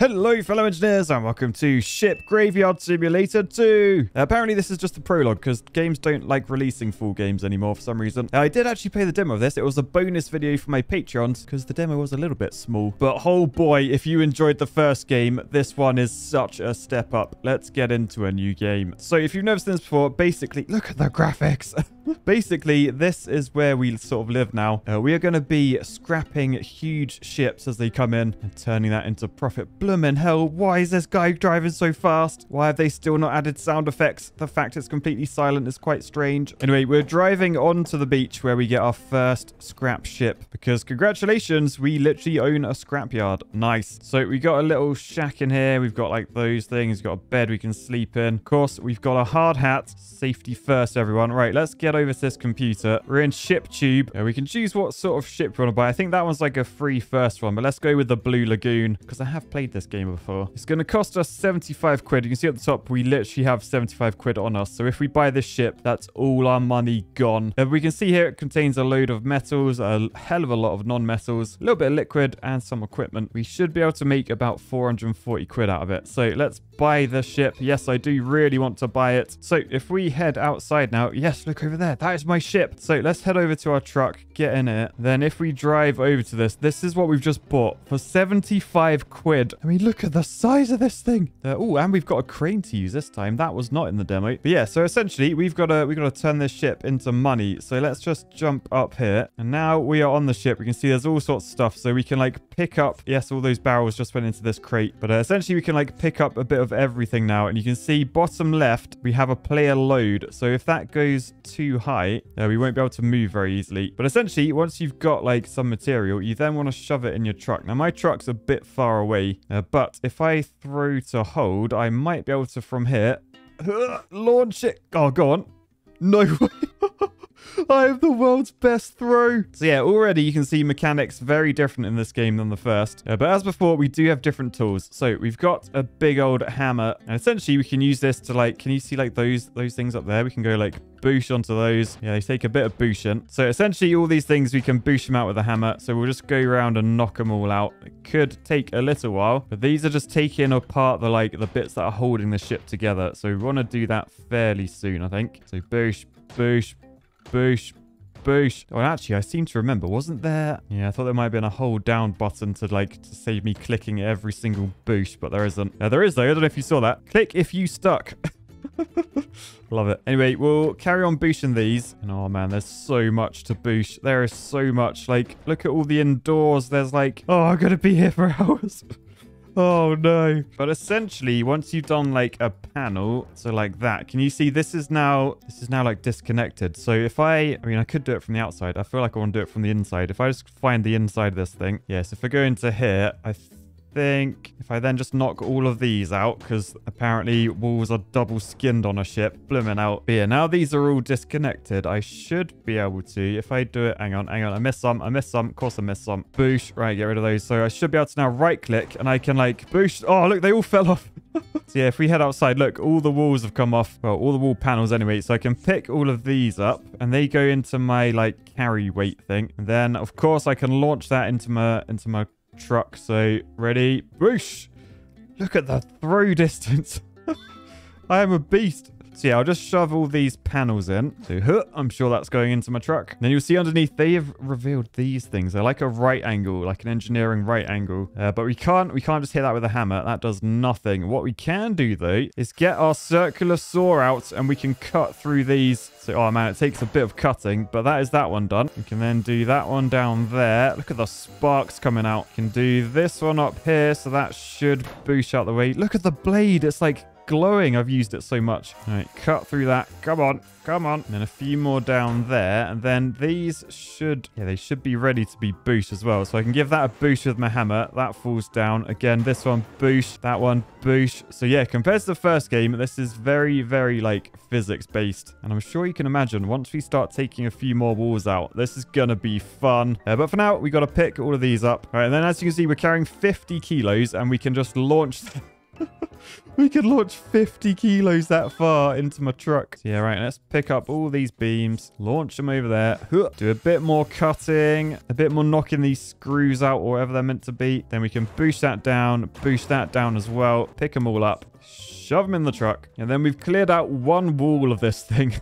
Hello, fellow engineers, and welcome to Ship Graveyard Simulator 2. Uh, apparently, this is just the prologue because games don't like releasing full games anymore for some reason. I did actually play the demo of this. It was a bonus video for my Patreons because the demo was a little bit small. But oh boy, if you enjoyed the first game, this one is such a step up. Let's get into a new game. So if you've never seen this before, basically, look at the graphics. basically, this is where we sort of live now. Uh, we are going to be scrapping huge ships as they come in and turning that into profit Bloomin' hell, why is this guy driving so fast? Why have they still not added sound effects? The fact it's completely silent is quite strange. Anyway, we're driving onto the beach where we get our first scrap ship. Because congratulations, we literally own a scrapyard. Nice. So we got a little shack in here. We've got like those things. We've got a bed we can sleep in. Of course, we've got a hard hat. Safety first, everyone. Right, let's get over to this computer. We're in ship tube. we can choose what sort of ship we want to buy. I think that one's like a free first one, but let's go with the Blue Lagoon because I have played this game before. It's going to cost us 75 quid. You can see at the top, we literally have 75 quid on us. So if we buy this ship, that's all our money gone. Uh, we can see here it contains a load of metals, a hell of a lot of non-metals, a little bit of liquid, and some equipment. We should be able to make about 440 quid out of it. So let's buy the ship. Yes, I do really want to buy it. So if we head outside now, yes, look over there. That is my ship. So let's head over to our truck, get in it. Then if we drive over to this, this is what we've just bought for 75 quid. I mean, look at the size of this thing. Oh, and we've got a crane to use this time. That was not in the demo. But yeah, so essentially, we've got to we've got to turn this ship into money. So let's just jump up here. And now we are on the ship. We can see there's all sorts of stuff. So we can like pick up. Yes, all those barrels just went into this crate. But uh, essentially, we can like pick up a bit of everything now. And you can see bottom left, we have a player load. So if that goes too high, uh, we won't be able to move very easily. But essentially, once you've got like some material, you then want to shove it in your truck. Now, my truck's a bit far away. Uh, but if I throw to hold, I might be able to, from here, launch it. Oh, go on. No way. I have the world's best throw. So yeah, already you can see mechanics very different in this game than the first. Uh, but as before, we do have different tools. So we've got a big old hammer. And essentially we can use this to like, can you see like those those things up there? We can go like boosh onto those. Yeah, they take a bit of booshin. So essentially all these things, we can boosh them out with a hammer. So we'll just go around and knock them all out. It could take a little while, but these are just taking apart the like the bits that are holding the ship together. So we want to do that fairly soon, I think. So boosh, boosh, boosh, boosh. Oh, actually, I seem to remember, wasn't there? Yeah, I thought there might have been a hold down button to like to save me clicking every single boosh, but there isn't. Yeah, there is though. I don't know if you saw that. Click if you stuck. Love it. Anyway, we'll carry on boosting these. And oh man, there's so much to boost. There is so much. Like, look at all the indoors. There's like, oh, I'm going to be here for hours. Oh no. But essentially, once you've done like a panel, so like that, can you see this is now, this is now like disconnected. So if I, I mean, I could do it from the outside. I feel like I want to do it from the inside. If I just find the inside of this thing. Yes, yeah, so if I go into here, I think if I then just knock all of these out, because apparently walls are double skinned on a ship, blooming out. Yeah, now these are all disconnected. I should be able to, if I do it, hang on, hang on, I missed some, I missed some, of course I missed some. Boosh, right, get rid of those. So I should be able to now right click and I can like boosh. Oh, look, they all fell off. so yeah, if we head outside, look, all the walls have come off. Well, all the wall panels anyway. So I can pick all of these up and they go into my like carry weight thing. And then of course I can launch that into my, into my truck. So ready, boosh. Look at the throw distance. I am a beast. So yeah, I'll just shove all these panels in. So huh, I'm sure that's going into my truck. Then you'll see underneath, they have revealed these things. They're like a right angle, like an engineering right angle. Uh, but we can't, we can't just hit that with a hammer. That does nothing. What we can do though, is get our circular saw out and we can cut through these. So, oh man, it takes a bit of cutting, but that is that one done. We can then do that one down there. Look at the sparks coming out. We can do this one up here. So that should boost out the way. Look at the blade. It's like glowing. I've used it so much. All right, cut through that. Come on. Come on. And then a few more down there. And then these should, yeah, they should be ready to be boost as well. So I can give that a boost with my hammer. That falls down. Again, this one boost. That one boost. So yeah, compared to the first game, this is very, very like physics based. And I'm sure you can imagine once we start taking a few more walls out, this is going to be fun. Uh, but for now, we got to pick all of these up. All right, and then as you can see, we're carrying 50 kilos and we can just launch we could launch 50 kilos that far into my truck. So yeah, right. Let's pick up all these beams, launch them over there. Do a bit more cutting, a bit more knocking these screws out or whatever they're meant to be. Then we can boost that down, boost that down as well. Pick them all up, shove them in the truck. And then we've cleared out one wall of this thing.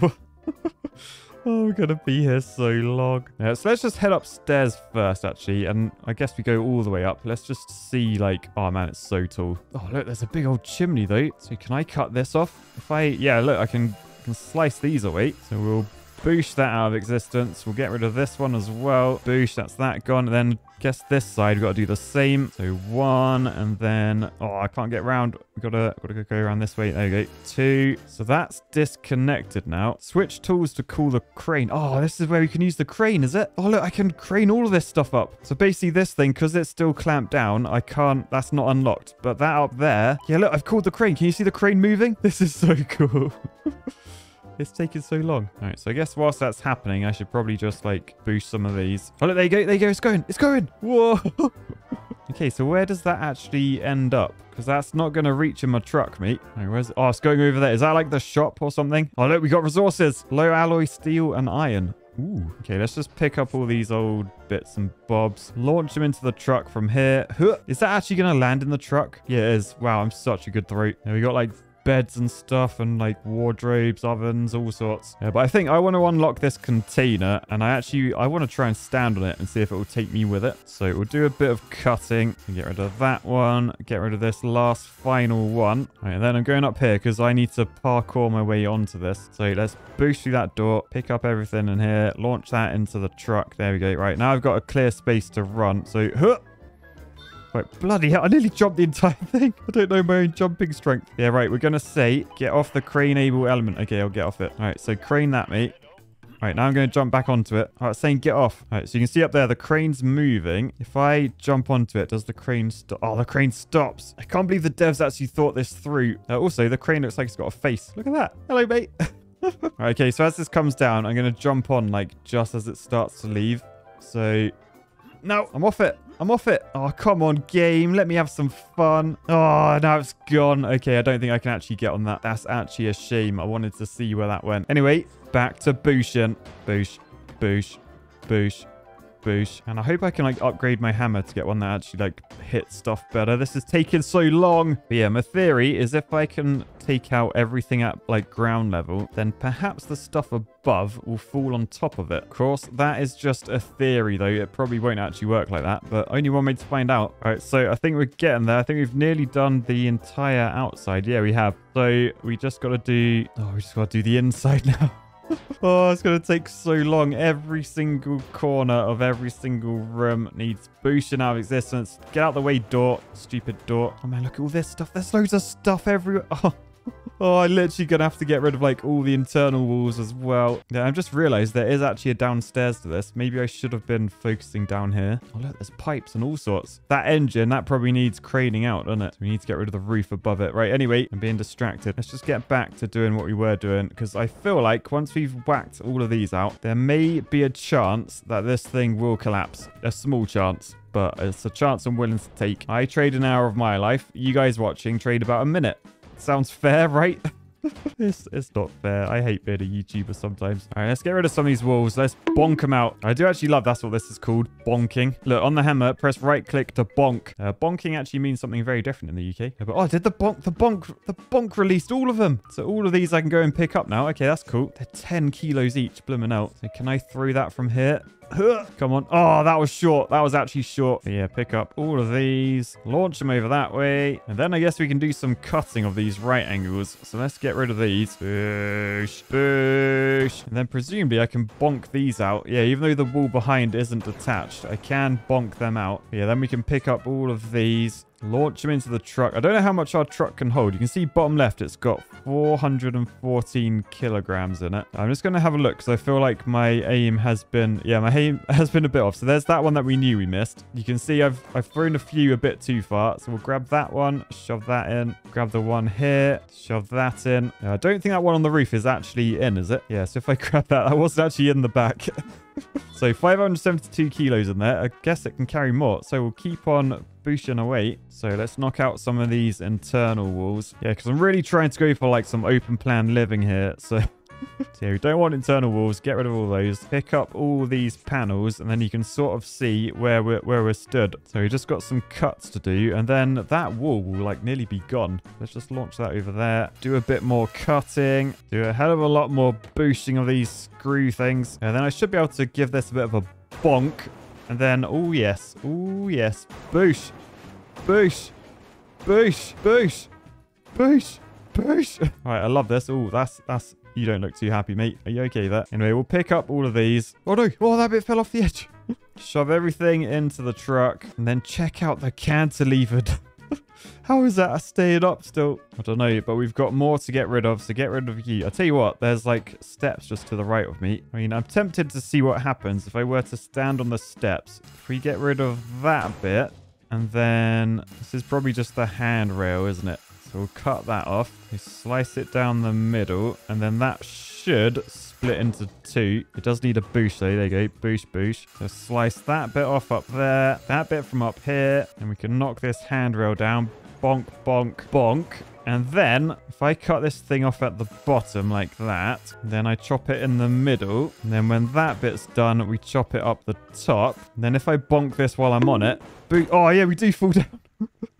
Oh, we're going to be here so long. Yeah, so let's just head upstairs first, actually. And I guess we go all the way up. Let's just see, like... Oh, man, it's so tall. Oh, look, there's a big old chimney, though. So can I cut this off? If I... Yeah, look, I can, can slice these away. So we'll boosh that out of existence. We'll get rid of this one as well. Boosh, that's that gone. Then guess this side, we've got to do the same. So one, and then, oh, I can't get around. We've got to, got to go around this way. There you go. Two. So that's disconnected now. Switch tools to cool the crane. Oh, this is where we can use the crane, is it? Oh, look, I can crane all of this stuff up. So basically this thing, because it's still clamped down, I can't, that's not unlocked. But that up there, yeah, look, I've called the crane. Can you see the crane moving? This is so cool. It's taking so long. All right, so I guess whilst that's happening, I should probably just like boost some of these. Oh, look, there you go. There you go. It's going. It's going. Whoa. okay, so where does that actually end up? Because that's not going to reach in my truck, mate. Where's Oh, it's going over there. Is that like the shop or something? Oh, look, we got resources. Low alloy steel and iron. Ooh. Okay, let's just pick up all these old bits and bobs. Launch them into the truck from here. Is that actually going to land in the truck? Yeah, it is. Wow, I'm such a good throat. Now we got like beds and stuff and like wardrobes, ovens, all sorts. Yeah, but I think I want to unlock this container and I actually, I want to try and stand on it and see if it will take me with it. So we'll do a bit of cutting. And get rid of that one. Get rid of this last final one. And then I'm going up here because I need to parkour my way onto this. So let's boost through that door, pick up everything in here, launch that into the truck. There we go. Right, now I've got a clear space to run. So, huh, Right, bloody hell. I nearly jumped the entire thing. I don't know my own jumping strength. Yeah, right. We're going to say get off the craneable element. Okay, I'll get off it. All right, so crane that, mate. All right, now I'm going to jump back onto it. All right, saying get off. All right, so you can see up there, the crane's moving. If I jump onto it, does the crane stop? Oh, the crane stops. I can't believe the devs actually thought this through. Uh, also, the crane looks like it's got a face. Look at that. Hello, mate. okay, so as this comes down, I'm going to jump on, like, just as it starts to leave. So, no, I'm off it. I'm off it. Oh, come on, game. Let me have some fun. Oh, now it's gone. Okay, I don't think I can actually get on that. That's actually a shame. I wanted to see where that went. Anyway, back to Booshin. Boosh, boosh, boosh, boosh. And I hope I can like upgrade my hammer to get one that actually like hits stuff better. This is taking so long. But yeah, my theory is if I can take out everything at like ground level, then perhaps the stuff above will fall on top of it. Of course, that is just a theory though. It probably won't actually work like that, but only one way to find out. All right, so I think we're getting there. I think we've nearly done the entire outside. Yeah, we have. So we just got to do, oh, we just got to do the inside now. oh, it's going to take so long. Every single corner of every single room needs boosting out of existence. Get out the way, door. Stupid door. Oh, man, look at all this stuff. There's loads of stuff everywhere. Oh. Oh, I'm literally going to have to get rid of like all the internal walls as well. Yeah, I've just realized there is actually a downstairs to this. Maybe I should have been focusing down here. Oh, look, there's pipes and all sorts. That engine, that probably needs craning out, doesn't it? We need to get rid of the roof above it. Right, anyway, I'm being distracted. Let's just get back to doing what we were doing because I feel like once we've whacked all of these out, there may be a chance that this thing will collapse. A small chance but it's a chance I'm willing to take. I trade an hour of my life. You guys watching trade about a minute. Sounds fair, right? it's, it's not fair. I hate being a YouTuber sometimes. All right, let's get rid of some of these walls. Let's bonk them out. I do actually love that's what this is called, bonking. Look, on the hammer, press right click to bonk. Uh, bonking actually means something very different in the UK. But, oh, did the bonk, the bonk, the bonk released all of them. So all of these I can go and pick up now. Okay, that's cool. They're 10 kilos each, blooming out. So can I throw that from here? Come on. Oh, that was short. That was actually short. Yeah, pick up all of these. Launch them over that way. And then I guess we can do some cutting of these right angles. So let's get rid of these. Boosh. Boosh. And then presumably I can bonk these out. Yeah, even though the wall behind isn't attached, I can bonk them out. Yeah, then we can pick up all of these. Launch them into the truck. I don't know how much our truck can hold. You can see bottom left, it's got 414 kilograms in it. I'm just going to have a look because I feel like my aim has been, yeah, my aim has been a bit off. So there's that one that we knew we missed. You can see I've, I've thrown a few a bit too far. So we'll grab that one, shove that in, grab the one here, shove that in. I don't think that one on the roof is actually in, is it? Yeah, so if I grab that, that wasn't actually in the back. so 572 kilos in there. I guess it can carry more. So we'll keep on boosting away. So let's knock out some of these internal walls. Yeah, because I'm really trying to go for like some open plan living here. So so we don't want internal walls. Get rid of all those. Pick up all these panels, and then you can sort of see where we're, where we're stood. So we just got some cuts to do, and then that wall will like nearly be gone. Let's just launch that over there. Do a bit more cutting. Do a hell of a lot more boosting of these screw things. And then I should be able to give this a bit of a bonk. And then, oh yes, oh yes, boosh, boosh, boosh, boosh, boosh, boosh. All right, I love this. Oh, that's that's you don't look too happy, mate. Are you okay there? Anyway, we'll pick up all of these. Oh, no. Oh, that bit fell off the edge. Shove everything into the truck and then check out the cantilevered. How is that staying up still? I don't know, but we've got more to get rid of, so get rid of you. I'll tell you what, there's like steps just to the right of me. I mean, I'm tempted to see what happens if I were to stand on the steps. If we get rid of that bit, and then this is probably just the handrail, isn't it? So we'll cut that off. We slice it down the middle, and then that should split into two. It does need a boost though. There you go. Boost, boost. So slice that bit off up there, that bit from up here, and we can knock this handrail down. Bonk, bonk, bonk. And then, if I cut this thing off at the bottom like that, then I chop it in the middle. And then when that bit's done, we chop it up the top. And then if I bonk this while I'm on it, boot. Oh, yeah, we do fall down.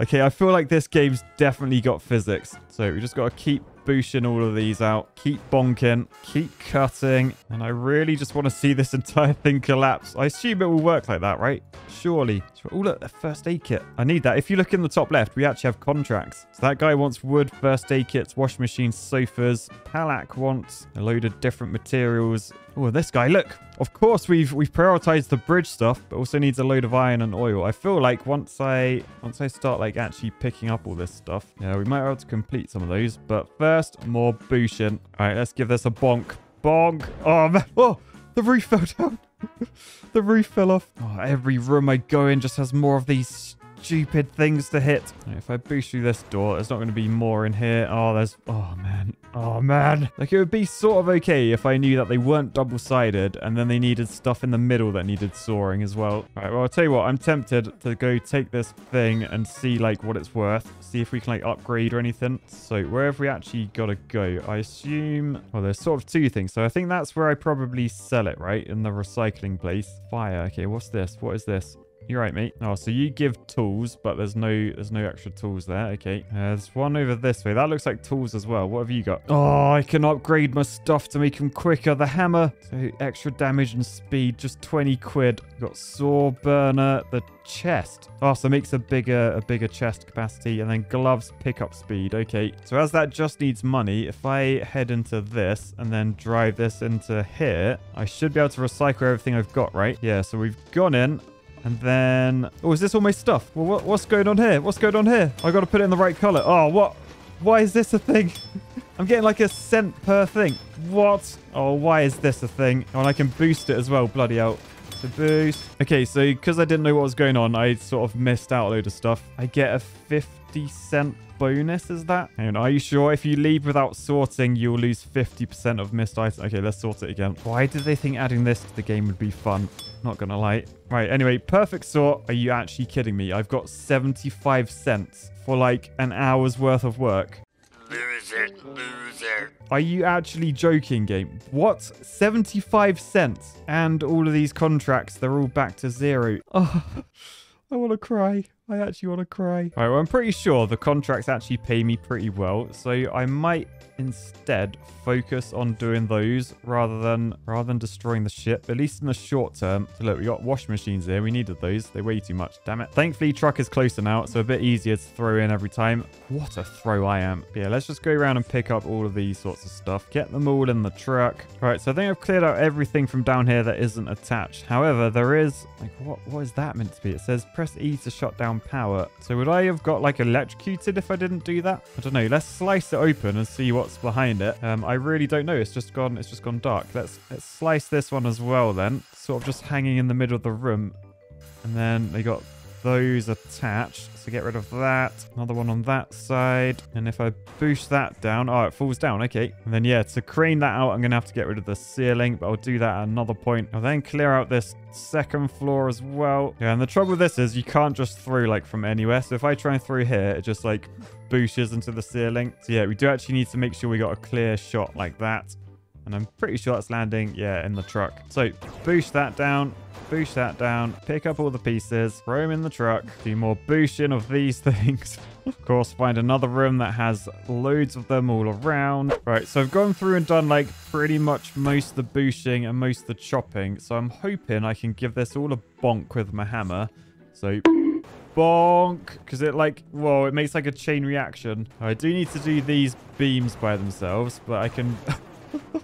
Okay, I feel like this game's definitely got physics. So we just got to keep boosting all of these out. Keep bonking. Keep cutting. And I really just want to see this entire thing collapse. I assume it will work like that, right? Surely. Oh, look, a first aid kit. I need that. If you look in the top left, we actually have contracts. So that guy wants wood, first aid kits, washing machines, sofas. Palak wants a load of different materials. Oh, this guy, look. Of course, we've we've prioritized the bridge stuff, but also needs a load of iron and oil. I feel like once I once I start like actually picking up all this stuff, yeah, we might be able to complete some of those. But first, more booshin. All right, let's give this a bonk. Bonk. Oh, man. Oh, the roof fell down. the roof fell off. Oh, every room I go in just has more of these stupid things to hit. If I boost through this door, there's not going to be more in here. Oh, there's... Oh, man. Oh, man. Like, it would be sort of okay if I knew that they weren't double-sided and then they needed stuff in the middle that needed sawing as well. All right, well, I'll tell you what. I'm tempted to go take this thing and see, like, what it's worth. See if we can, like, upgrade or anything. So, where have we actually got to go? I assume... Well, there's sort of two things. So, I think that's where I probably sell it, right? In the recycling place. Fire. Okay, what's this? What is this? You're right, mate. Oh, so you give tools, but there's no there's no extra tools there. Okay. Uh, there's one over this way. That looks like tools as well. What have you got? Oh, I can upgrade my stuff to make them quicker. The hammer. So extra damage and speed. Just 20 quid. Got saw burner. The chest. Oh, so makes a bigger a bigger chest capacity. And then gloves pickup speed. Okay. So as that just needs money, if I head into this and then drive this into here, I should be able to recycle everything I've got, right? Yeah, so we've gone in. And then... Oh, is this all my stuff? Well, what, what's going on here? What's going on here? I got to put it in the right color. Oh, what? Why is this a thing? I'm getting like a cent per thing. What? Oh, why is this a thing? Oh, and I can boost it as well. Bloody hell. So boost. Okay, so because I didn't know what was going on, I sort of missed out a load of stuff. I get a 50 cent bonus, is that? And are you sure if you leave without sorting, you'll lose 50% of missed items? Okay, let's sort it again. Why did they think adding this to the game would be fun? Not gonna lie. Right, anyway, perfect sort. Are you actually kidding me? I've got 75 cents for like an hour's worth of work. Loser, loser. Are you actually joking, game? What? 75 cents? And all of these contracts, they're all back to zero. Oh, I want to cry. I actually want to cry. All right, well, I'm pretty sure the contracts actually pay me pretty well. So I might instead focus on doing those rather than rather than destroying the ship, at least in the short term. So look, we got washing machines here. We needed those. They weigh too much. Damn it. Thankfully, truck is closer now, so a bit easier to throw in every time. What a throw I am. But yeah, let's just go around and pick up all of these sorts of stuff. Get them all in the truck. All right, so I think I've cleared out everything from down here that isn't attached. However, there is, like, what, what is that meant to be? It says press E to shut down power. So would I have got, like, electrocuted if I didn't do that? I don't know. Let's slice it open and see what's behind it. Um, I really don't know. It's just gone, it's just gone dark. Let's, let's slice this one as well then. Sort of just hanging in the middle of the room. And then they got those attached. To get rid of that. Another one on that side. And if I boost that down, oh, it falls down. Okay. And then, yeah, to crane that out, I'm going to have to get rid of the ceiling, but I'll do that at another point. I'll then clear out this second floor as well. Yeah, and the trouble with this is you can't just throw like from anywhere. So if I try and throw here, it just like booshes into the ceiling. So yeah, we do actually need to make sure we got a clear shot like that. And I'm pretty sure that's landing, yeah, in the truck. So boost that down, boost that down, pick up all the pieces, throw them in the truck, do more boosting of these things. of course, find another room that has loads of them all around. Right, so I've gone through and done like pretty much most of the boosting and most of the chopping. So I'm hoping I can give this all a bonk with my hammer. So bonk because it like whoa it makes like a chain reaction i do need to do these beams by themselves but i can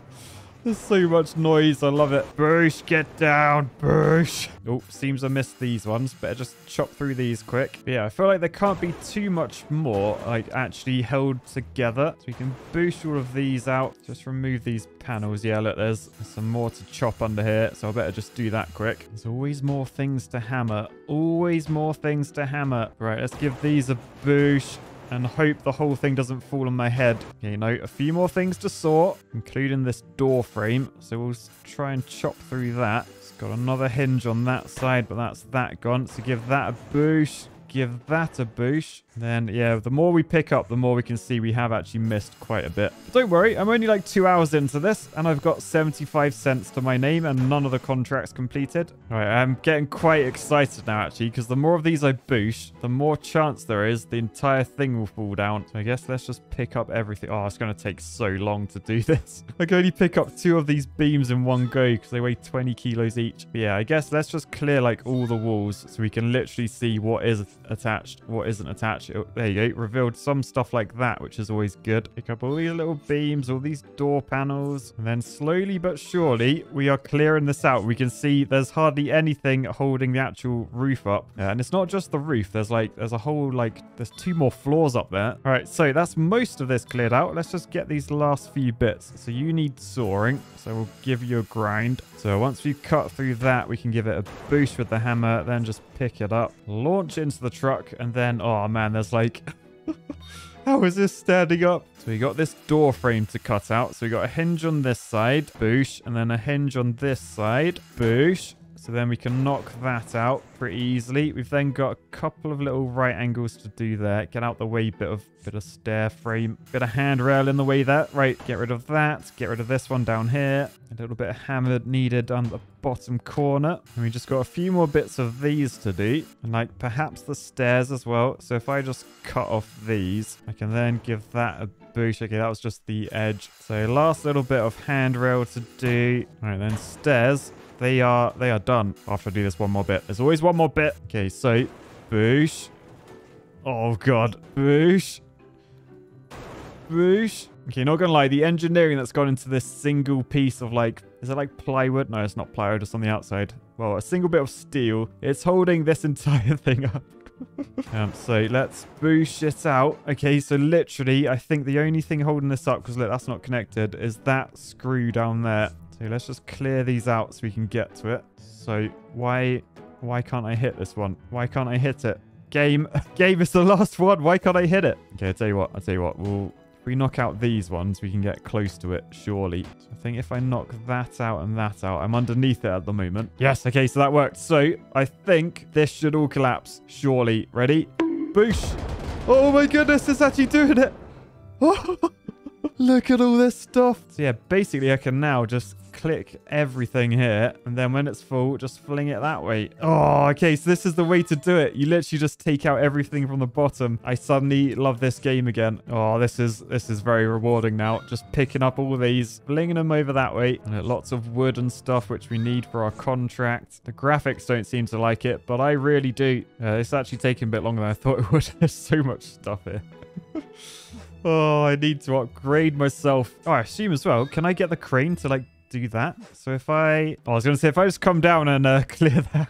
There's so much noise. I love it. Boosh, get down. Boosh. Oh, seems I missed these ones. Better just chop through these quick. But yeah, I feel like there can't be too much more like actually held together. So we can boost all of these out. Just remove these panels. Yeah, look, there's some more to chop under here. So I better just do that quick. There's always more things to hammer. Always more things to hammer. Right, let's give these a boosh and hope the whole thing doesn't fall on my head. Okay, no, a few more things to sort, including this door frame. So we'll try and chop through that. It's got another hinge on that side, but that's that gone. So give that a boost give that a boost. Then, yeah, the more we pick up, the more we can see we have actually missed quite a bit. But don't worry, I'm only like two hours into this, and I've got 75 cents to my name, and none of the contracts completed. All right, I'm getting quite excited now, actually, because the more of these I boost, the more chance there is the entire thing will fall down. So I guess let's just pick up everything. Oh, it's going to take so long to do this. I can only pick up two of these beams in one go because they weigh 20 kilos each. But yeah, I guess let's just clear like all the walls so we can literally see what is attached, what isn't attached. Oh, there you go. Revealed some stuff like that, which is always good. Pick up all these little beams, all these door panels. And then slowly but surely, we are clearing this out. We can see there's hardly anything holding the actual roof up. Yeah, and it's not just the roof. There's like, there's a whole, like, there's two more floors up there. All right, so that's most of this cleared out. Let's just get these last few bits. So you need sawing. So we'll give you a grind. So once we've cut through that, we can give it a boost with the hammer, then just pick it up, launch into the truck, and then, oh man, there's like... How is this standing up? So we got this door frame to cut out. So we got a hinge on this side, boosh, and then a hinge on this side, boosh. So then we can knock that out pretty easily. We've then got a couple of little right angles to do there. Get out the way, bit of bit of stair frame, bit of handrail in the way there. Right, get rid of that. Get rid of this one down here. A little bit of hammer needed on the bottom corner. And we just got a few more bits of these to do. And like perhaps the stairs as well. So if I just cut off these, I can then give that a boost. Okay, that was just the edge. So last little bit of handrail to do. All right, then stairs. They are they are done after I do this one more bit. There's always one more bit. Okay, so boosh. Oh god. Boosh. Boosh. Okay, not gonna lie, the engineering that's gone into this single piece of like, is it like plywood? No, it's not plywood, it's on the outside. Well, a single bit of steel. It's holding this entire thing up. um, so let's boosh it out. Okay, so literally, I think the only thing holding this up, because look, that's not connected, is that screw down there. So let's just clear these out so we can get to it. So why why can't I hit this one? Why can't I hit it? Game, game is the last one. Why can't I hit it? Okay, I'll tell you what. I'll tell you what. We'll, if we knock out these ones, we can get close to it, surely. I think if I knock that out and that out, I'm underneath it at the moment. Yes, okay, so that worked. So I think this should all collapse, surely. Ready? Boosh. Oh my goodness, it's actually doing it. Look at all this stuff. So yeah, basically I can now just click everything here. And then when it's full, just fling it that way. Oh, okay. So this is the way to do it. You literally just take out everything from the bottom. I suddenly love this game again. Oh, this is this is very rewarding now. Just picking up all these, flinging them over that way. Lots of wood and stuff, which we need for our contract. The graphics don't seem to like it, but I really do. Uh, it's actually taking a bit longer than I thought it would. There's so much stuff here. Oh, I need to upgrade myself. Oh, I assume as well. Can I get the crane to like do that. So if I... Oh, I was going to say, if I just come down and uh, clear that...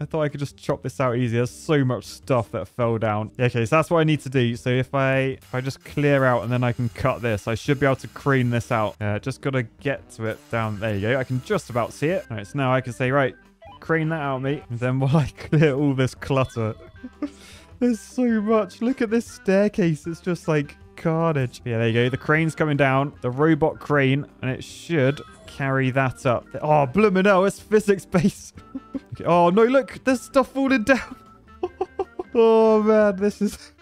I thought I could just chop this out easy. There's so much stuff that fell down. Okay, so that's what I need to do. So if I if I just clear out and then I can cut this, I should be able to crane this out. Uh, just got to get to it down. There you go. I can just about see it. All right, so now I can say, right, crane that out, mate. And then while I clear all this clutter... There's so much. Look at this staircase. It's just like carnage. Yeah, there you go. The crane's coming down. The robot crane. And it should carry that up. Oh, blooming hell. It's physics-based. okay. Oh, no, look. There's stuff falling down. oh, man. This is...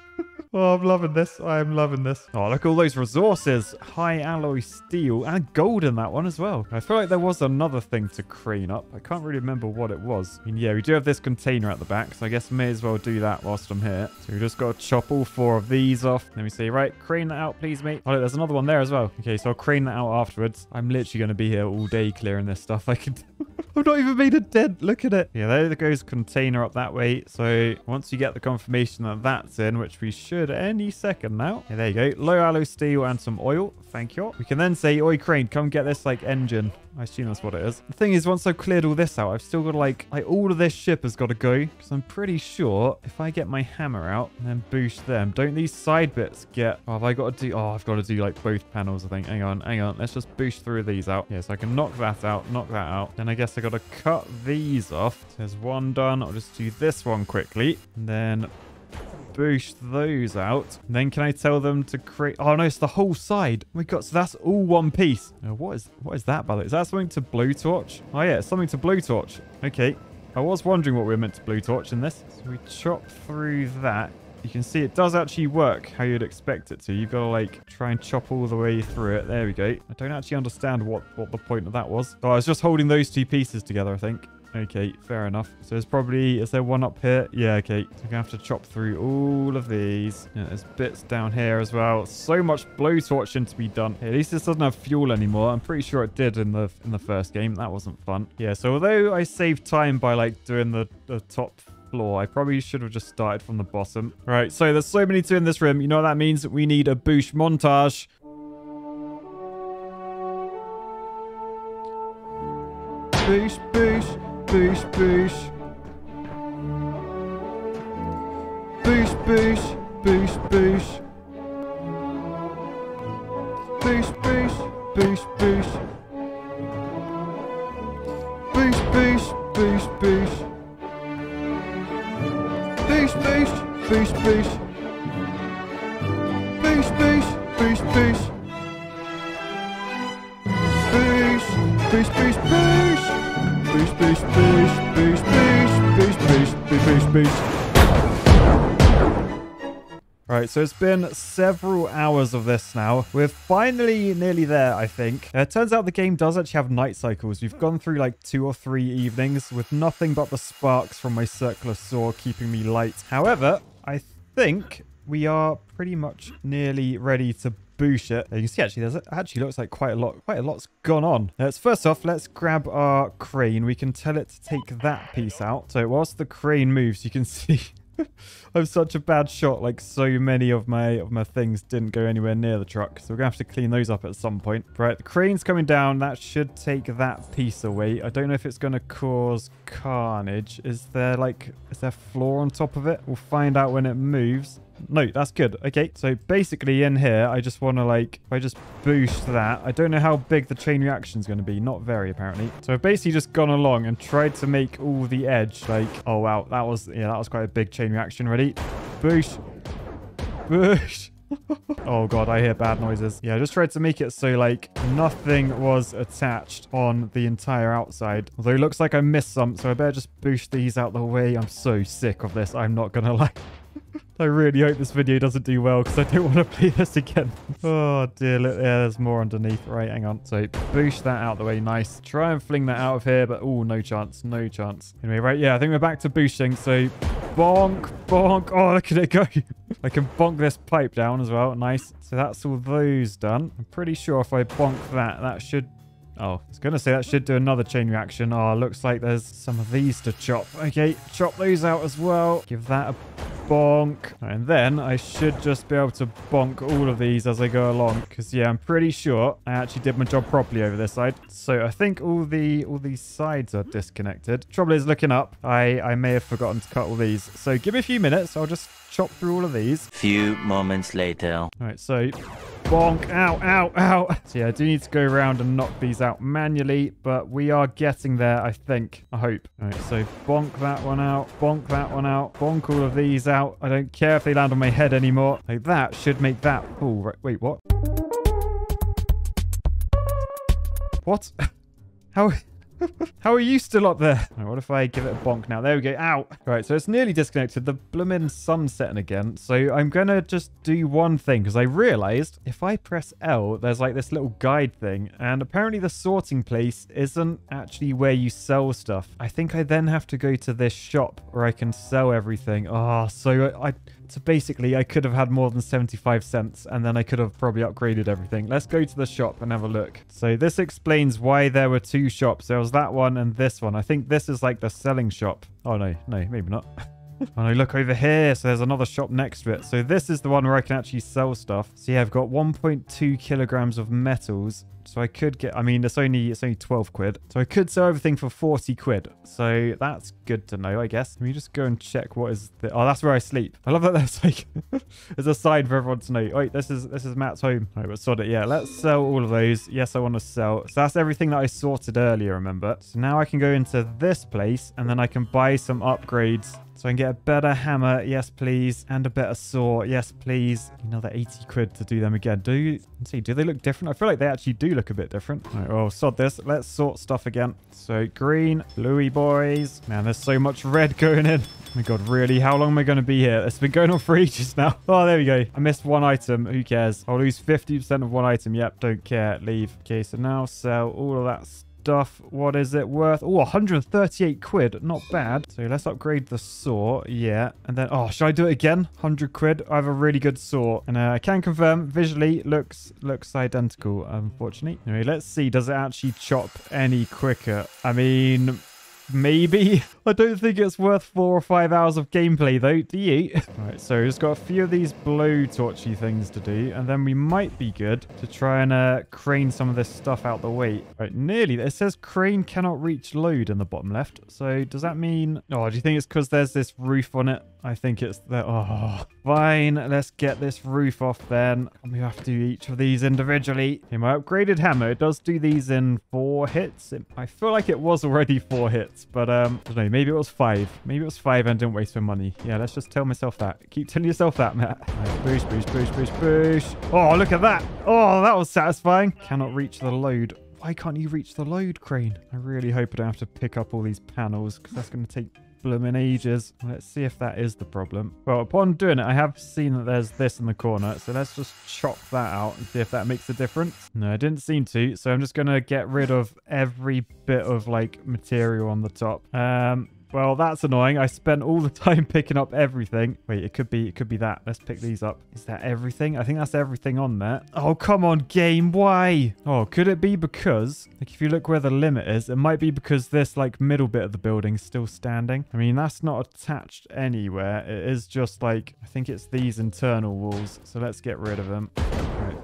Oh, I'm loving this. I am loving this. Oh, look at all those resources. High alloy steel and gold in that one as well. I feel like there was another thing to crane up. I can't really remember what it was. I mean, yeah, we do have this container at the back, so I guess may as well do that whilst I'm here. So we just got to chop all four of these off. Let me see. Right, crane that out, please, mate. Oh, look, there's another one there as well. Okay, so I'll crane that out afterwards. I'm literally going to be here all day clearing this stuff. I can... I've not even made a dent. Look at it. Yeah, there goes container up that way. So once you get the confirmation that that's in, which we should any second now. Yeah, there you go. Low alloy steel and some oil. Thank you. We can then say, Oi, Crane, come get this, like, engine. I assume that's what it is. The thing is, once I've cleared all this out, I've still got, like, like all of this ship has got to go. Because I'm pretty sure if I get my hammer out and then boost them, don't these side bits get... Oh, have I got to do... Oh, I've got to do, like, both panels, I think. Hang on, hang on. Let's just boost through these out. Yeah, so I can knock that out, knock that out. Then I guess I got to cut these off. There's one done. I'll just do this one quickly. And then boost those out. And then can I tell them to create... Oh, no, it's the whole side. Oh my God, so that's all one piece. Now, what is what is that, by the way? Is that something to blowtorch? Oh, yeah, something to blowtorch. Okay. I was wondering what we were meant to blowtorch in this. So we chop through that. You can see it does actually work how you'd expect it to. You've got to like try and chop all the way through it. There we go. I don't actually understand what, what the point of that was. Oh, I was just holding those two pieces together, I think. Okay, fair enough. So there's probably, is there one up here? Yeah, okay. So we're going to have to chop through all of these. Yeah, there's bits down here as well. So much blowtorching to be done. at least this doesn't have fuel anymore. I'm pretty sure it did in the in the first game. That wasn't fun. Yeah, so although I saved time by like doing the, the top floor. I probably should have just started from the bottom. Right, so there's so many to in this room. You know what that means? We need a boosh montage. Boosh, boosh, boosh, boosh. Boosh, boosh, boosh, boosh. Boosh, boosh, boosh, boosh. Boosh, boosh, boosh, boosh. Boosh, boosh, boosh, boosh. Boosh, boosh, boosh, boosh. Boosh, boosh, boosh, boosh. Boosh, boosh, boosh, boosh, boosh, boosh, boosh, boosh, boosh, boosh. Right, so it's been several hours of this now. We're finally nearly there, I think. Uh, it turns out the game does actually have night cycles. We've gone through like two or three evenings with nothing but the sparks from my circular saw keeping me light. However, I think we are pretty much nearly ready to boosh it. You can see actually, there's actually looks like quite a lot, quite a lot's gone on. Let's first off, let's grab our crane. We can tell it to take that piece out. So whilst the crane moves, you can see I'm such a bad shot. Like so many of my of my things didn't go anywhere near the truck. So we're gonna have to clean those up at some point. Right, the crane's coming down. That should take that piece away. I don't know if it's gonna cause carnage. Is there like is there floor on top of it? We'll find out when it moves. No, that's good. Okay, so basically in here, I just want to like, if I just boost that. I don't know how big the chain reaction is going to be. Not very, apparently. So I've basically just gone along and tried to make all the edge like, oh, wow. That was, yeah, that was quite a big chain reaction. Ready? Boost. Boost. oh god, I hear bad noises. Yeah, I just tried to make it so like nothing was attached on the entire outside. Although it looks like I missed some, so I better just boost these out the way. I'm so sick of this. I'm not gonna lie. I really hope this video doesn't do well because I don't want to play this again. oh dear, look, yeah, there's more underneath. Right, hang on. So boost that out the way, nice. Try and fling that out of here, but oh, no chance, no chance. Anyway, right, yeah, I think we're back to boosting. So bonk, bonk. Oh, look at it go. I can bonk this pipe down as well. Nice. So that's all those done. I'm pretty sure if I bonk that, that should Oh, I was going to say that should do another chain reaction. Oh, looks like there's some of these to chop. Okay, chop those out as well. Give that a bonk. And then I should just be able to bonk all of these as I go along. Because, yeah, I'm pretty sure I actually did my job properly over this side. So I think all the all these sides are disconnected. Trouble is, looking up, I, I may have forgotten to cut all these. So give me a few minutes. I'll just chop through all of these. Few moments later. All right, so Bonk. Ow, ow, ow. So yeah, I do need to go around and knock these out manually, but we are getting there, I think. I hope. All right, so bonk that one out. Bonk that one out. Bonk all of these out. I don't care if they land on my head anymore. Like that should make that... Oh, right. wait, what? What? How... How are you still up there? Right, what if I give it a bonk now? There we go. Out. Right, so it's nearly disconnected. The bloomin' sun's setting again. So I'm going to just do one thing because I realized if I press L, there's like this little guide thing. And apparently the sorting place isn't actually where you sell stuff. I think I then have to go to this shop where I can sell everything. Oh, so I... So basically, I could have had more than 75 cents, and then I could have probably upgraded everything. Let's go to the shop and have a look. So this explains why there were two shops. There was that one and this one. I think this is like the selling shop. Oh, no. No, maybe not. oh no, look over here. So there's another shop next to it. So this is the one where I can actually sell stuff. So yeah, I've got 1.2 kilograms of metals. So I could get, I mean, it's only it's only 12 quid. So I could sell everything for 40 quid. So that's good to know, I guess. Let me just go and check what is the, oh, that's where I sleep. I love that there's like, there's a sign for everyone to know. Oh, wait, this is, this is Matt's home. All right, but sod it. Yeah, let's sell all of those. Yes, I want to sell. So that's everything that I sorted earlier, remember? So now I can go into this place and then I can buy some upgrades so I can get a better hammer, yes please, and a better saw, yes please. Another 80 quid to do them again. Do you, see, do they look different? I feel like they actually do look a bit different. All right, well, sod this. Let's sort stuff again. So green, Louis boys. Man, there's so much red going in. Oh my god, really? How long am I going to be here? It's been going on for ages now. Oh, there we go. I missed one item. Who cares? I'll lose 50% of one item. Yep, don't care. Leave. Okay, so now sell all of that stuff stuff. What is it worth? Oh, 138 quid. Not bad. So let's upgrade the saw. Yeah. And then, oh, should I do it again? 100 quid. I have a really good saw. And uh, I can confirm visually looks looks identical, unfortunately. Anyway, let's see. Does it actually chop any quicker? I mean, maybe. I don't think it's worth four or five hours of gameplay, though. Do you? Alright, so we've got a few of these blow torchy things to do, and then we might be good to try and uh, crane some of this stuff out the way. Right, nearly. It says crane cannot reach load in the bottom left. So does that mean... Oh, do you think it's because there's this roof on it? I think it's the... Oh, fine. Let's get this roof off then. We have to do each of these individually. Okay, my upgraded hammer, it does do these in four hits. It, I feel like it was already four hits, but um, I don't know. Maybe it was five. Maybe it was five and didn't waste my money. Yeah, let's just tell myself that. Keep telling yourself that, Matt. Right, boosh, boosh, boosh, boosh. Oh, look at that. Oh, that was satisfying. Cannot reach the load. Why can't you reach the load crane? I really hope I don't have to pick up all these panels because that's going to take blooming ages. Let's see if that is the problem. Well, upon doing it, I have seen that there's this in the corner. So let's just chop that out and see if that makes a difference. No, it didn't seem to. So I'm just going to get rid of every bit of like material on the top. Um, well, that's annoying. I spent all the time picking up everything. Wait, it could be it could be that. Let's pick these up. Is that everything? I think that's everything on there. Oh, come on, game. Why? Oh, could it be because, like, if you look where the limit is, it might be because this, like, middle bit of the building is still standing. I mean, that's not attached anywhere. It is just, like, I think it's these internal walls. So let's get rid of them.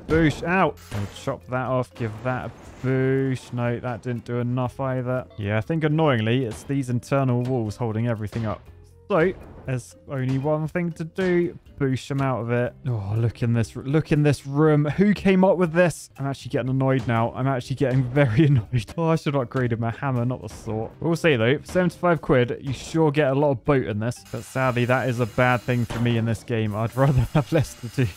Boosh, out. I'll chop that off, give that a boosh. No, that didn't do enough either. Yeah, I think annoyingly, it's these internal walls holding everything up. So, there's only one thing to do. Boost them out of it. Oh, look in this look in this room. Who came up with this? I'm actually getting annoyed now. I'm actually getting very annoyed. Oh, I should have upgraded my hammer, not the sword. We'll say though, 75 quid, you sure get a lot of boat in this. But sadly, that is a bad thing for me in this game. I'd rather have less to do.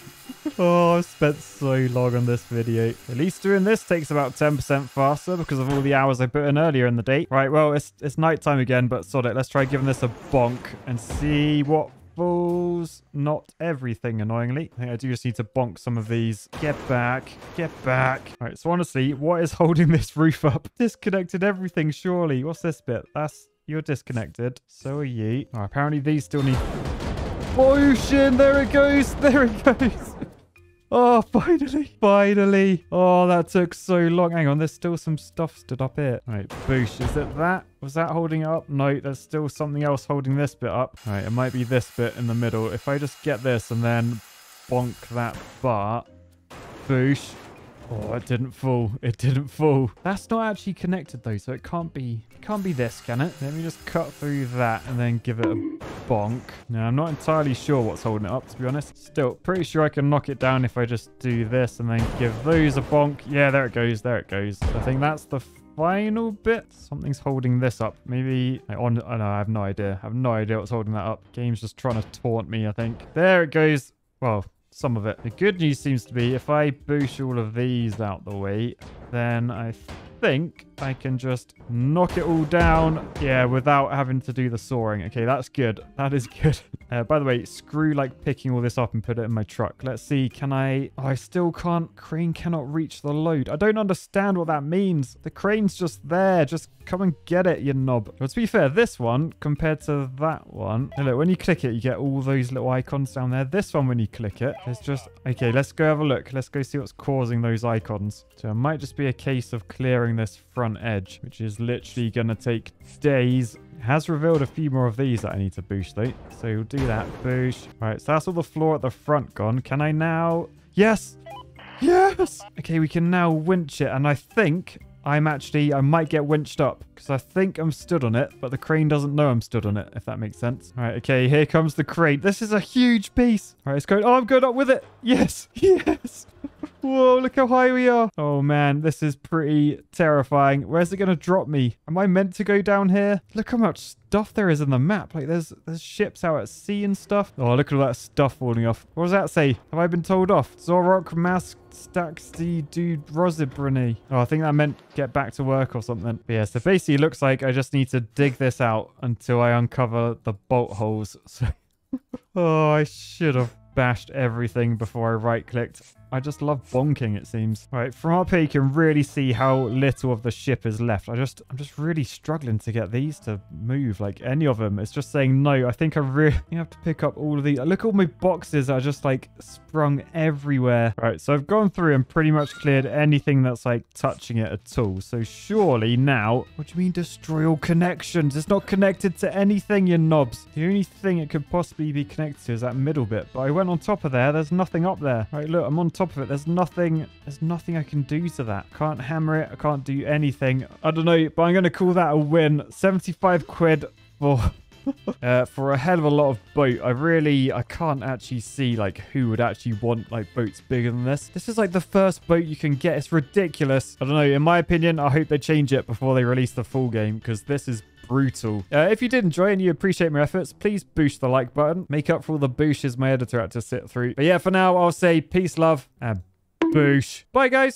Oh, I've spent so long on this video. At least doing this takes about 10% faster because of all the hours I put in earlier in the day. Right, well, it's, it's nighttime again, but sod it. Let's try giving this a bonk and see what falls. Not everything, annoyingly. I think I do just need to bonk some of these. Get back. Get back. All right, so honestly, what is holding this roof up? Disconnected everything, surely. What's this bit? That's... You're disconnected. So are you. Oh, apparently these still need... Ocean! There it goes! There it goes! Oh, finally. Finally. Oh, that took so long. Hang on, there's still some stuff stood up here. Right, boosh. Is it that? Was that holding it up? No, there's still something else holding this bit up. All right, it might be this bit in the middle. If I just get this and then bonk that bar. Boosh. Oh, it didn't fall. It didn't fall. That's not actually connected though, so it can't be it can't be this, can it? Let me just cut through that and then give it a bonk. Now, I'm not entirely sure what's holding it up, to be honest. Still, pretty sure I can knock it down if I just do this and then give those a bonk. Yeah, there it goes. There it goes. I think that's the final bit. Something's holding this up. Maybe... I, on, oh, no, I have no idea. I have no idea what's holding that up. Game's just trying to taunt me, I think. There it goes. Well, some of it. The good news seems to be if I boosh all of these out the way, then I think I can just knock it all down, yeah, without having to do the sawing. Okay, that's good. That is good. Uh, by the way, screw like picking all this up and put it in my truck. Let's see, can I... Oh, I still can't... Crane cannot reach the load. I don't understand what that means. The crane's just there. Just come and get it, you knob. Well, to be fair, this one compared to that one... look, when you click it, you get all those little icons down there. This one, when you click it, it's just... Okay, let's go have a look. Let's go see what's causing those icons. So it might just be a case of clearing this front edge, which is literally going to take days has revealed a few more of these that I need to boost though. So we'll do that. Boost. All right, so that's all the floor at the front gone. Can I now... Yes! Yes! Okay, we can now winch it. And I think I'm actually... I might get winched up. Because I think I'm stood on it. But the crane doesn't know I'm stood on it, if that makes sense. All right, okay, here comes the crane. This is a huge piece. All right, it's going... Oh, I'm going up with it. Yes! Yes! Whoa, look how high we are. Oh, man, this is pretty terrifying. Where's it going to drop me? Am I meant to go down here? Look how much stuff there is in the map. Like, there's there's ships out at sea and stuff. Oh, look at all that stuff falling off. What does that say? Have I been told off? Zorok, Mask, Staxty, Dude, Rosibrany. Oh, I think that meant get back to work or something. But yeah, so basically it looks like I just need to dig this out until I uncover the bolt holes. So... oh, I should have bashed everything before I right-clicked. I just love bonking, it seems. All right, from up here, you can really see how little of the ship is left. I just, I'm just really struggling to get these to move, like any of them. It's just saying no. I think I really have to pick up all of these. Look, all my boxes are just like sprung everywhere. All right, so I've gone through and pretty much cleared anything that's like touching it at all. So surely now, what do you mean destroy all connections? It's not connected to anything, you knobs. The only thing it could possibly be connected to is that middle bit. But I went on top of there. There's nothing up there. All right, look, I'm on top top of it. There's nothing, there's nothing I can do to that. Can't hammer it. I can't do anything. I don't know, but I'm going to call that a win. 75 quid for... uh, for a hell of a lot of boat i really i can't actually see like who would actually want like boats bigger than this this is like the first boat you can get it's ridiculous i don't know in my opinion i hope they change it before they release the full game because this is brutal. Uh, if you did enjoy and you appreciate my efforts, please boost the like button. Make up for all the booshes my editor had to sit through. But yeah, for now, I'll say peace, love, and boosh. Bye, guys.